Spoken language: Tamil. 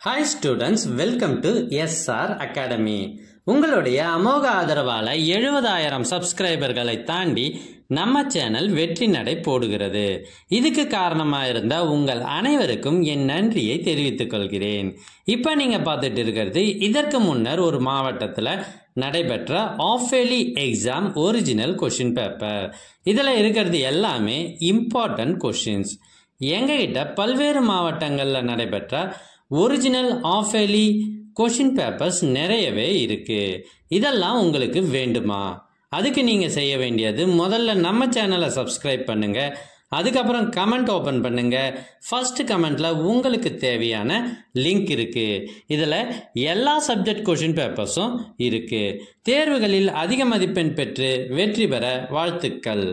Hi students welcome to SR academy உங்களுடைய அமோக ஆதரவால் எழுபதாயிரம் சப்ஸ்கிரைபர்களை தாண்டி நம்ம சேனல் வெற்றி நடை போடுகிறது. இதுக்கு காரணமாக இருந்த உங்கள் அனைவருக்கும் என் நன்றியை தெரிவித்துக் கொள்கிறேன். இப்போ நீங்கள் பார்த்துட்டு இருக்கிறது இதற்கு முன்னர் ஒரு மாவட்டத்தில் நடைபெற்ற ஆஃபேலி எக்ஸாம் ஒரிஜினல் கொஷின் பேப்பர் இதில் இருக்கிறது எல்லாமே இம்பார்ட்டன்ட் கொஷின்ஸ் எங்ககிட்ட பல்வேறு மாவட்டங்களில் நடைபெற்ற ஒரிஜினல் ஆஃபேலி கொஷின் பேப்பர்ஸ் நிறையவே இருக்கு. இதெல்லாம் உங்களுக்கு வேண்டுமா? அதுக்கு நீங்கள் செய்ய வேண்டியது முதல்ல நம்ம சேனலை சப்ஸ்கிரைப் பண்ணுங்கள் அதுக்கப்புறம் கமெண்ட் ஓப்பன் பண்ணுங்கள் ஃபஸ்ட்டு கமெண்ட்டில் உங்களுக்கு தேவையான லிங்க் இருக்குது இதில் எல்லா சப்ஜெக்ட் கொஷின் பேப்பர்ஸும் இருக்குது தேர்வுகளில் அதிக மதிப்பெண் பெற்று வெற்றி பெற வாழ்த்துக்கள்.